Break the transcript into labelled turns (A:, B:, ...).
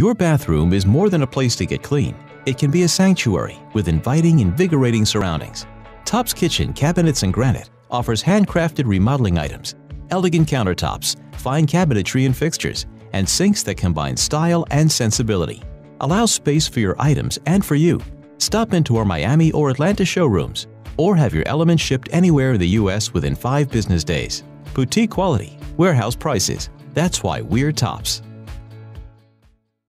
A: Your bathroom is more than a place to get clean. It can be a sanctuary with inviting, invigorating surroundings. Tops Kitchen Cabinets and Granite offers handcrafted remodeling items, elegant countertops, fine cabinetry and fixtures, and sinks that combine style and sensibility. Allow space for your items and for you. Stop into our Miami or Atlanta showrooms or have your elements shipped anywhere in the U.S. within five business days. Boutique quality, warehouse prices. That's why we're tops.